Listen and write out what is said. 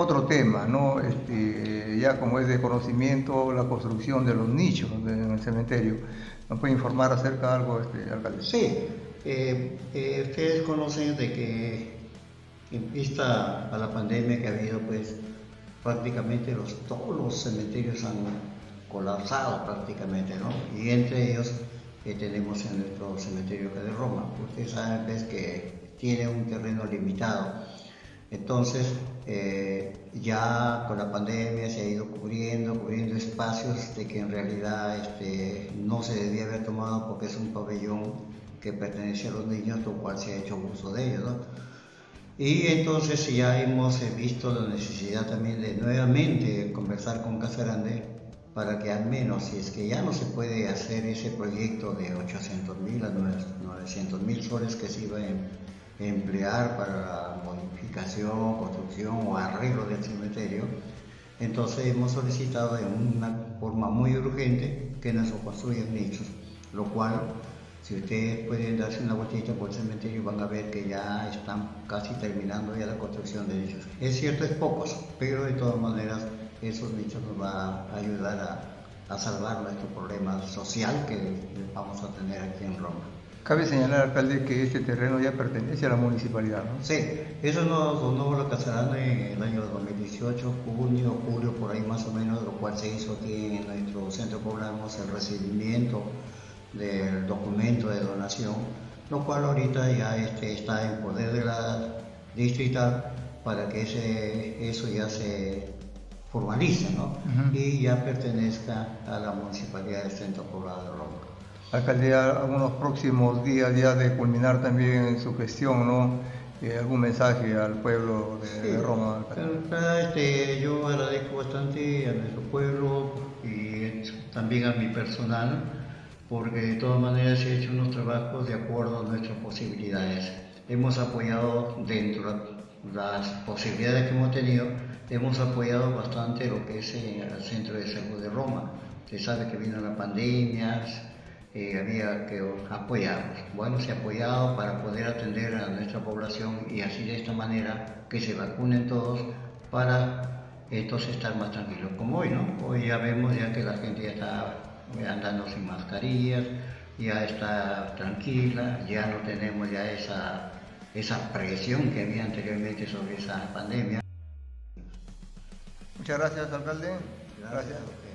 otro tema, ¿no? Este, ya como es de conocimiento la construcción de los nichos en el cementerio. ¿Nos puede informar acerca de algo, este, alcalde? Sí, eh, eh, ustedes conocen de que en vista a la pandemia que ha habido, pues prácticamente los, todos los cementerios han colapsado prácticamente, ¿no? Y entre ellos que tenemos en nuestro cementerio de Roma. Ustedes saben pues, que tiene un terreno limitado. Entonces, eh, ya con la pandemia se ha ido cubriendo, cubriendo espacios de que en realidad este, no se debía haber tomado porque es un pabellón que pertenece a los niños, lo cual se ha hecho uso de ellos. Y entonces ya hemos visto la necesidad también de nuevamente conversar con Casarande para que al menos, si es que ya no se puede hacer ese proyecto de 800 mil a 900 mil soles que se iba em-, emplear para modificación, construcción o arreglo del cementerio, entonces hemos solicitado de una forma muy urgente que nos construyan nichos, lo cual si ustedes pueden darse una vueltita por el cementerio van a ver que ya están casi terminando ya la construcción de nichos. Es cierto, es pocos, pero de todas maneras esos nichos nos van a ayudar a, salvar nuestro problema social que vamos a tener aquí en Roma. Cabe señalar, alcalde, que este terreno ya pertenece a la municipalidad, ¿no? Sí, eso nos donó la Casarana en el año 2018, junio, julio, por ahí más o menos, lo cual se hizo aquí en nuestro centro poblado, el recibimiento del documento de donación, lo cual ahorita ya este, está en poder de la distrital para que ese, eso ya se formalice ¿no? y ya pertenezca a la municipalidad del centro poblado de Roma. Alcaldía, algunos próximos días ya de culminar también su gestión, ¿no? Eh, ¿Algún mensaje al pueblo de, Roma? Este, yo agradezco bastante a nuestro pueblo y también a mi personal porque de todas maneras se han hecho unos trabajos de acuerdo a nuestras posibilidades. Hemos apoyado dentro de las posibilidades que hemos tenido, hemos apoyado bastante lo que es el Centro de Salud de Roma. Usted sabe que vino la pandemia, eh, había que apoyarlos. Bueno, se ha apoyado para poder atender a nuestra población y así de esta manera que se vacunen todos para entonces estar más tranquilos. Como hoy, ¿no? Hoy ya vemos ya que la gente ya está andando sin mascarillas, ya está tranquila, ya no tenemos ya esa, esa presión que había anteriormente sobre esa pandemia. Muchas gracias, alcalde. gracias.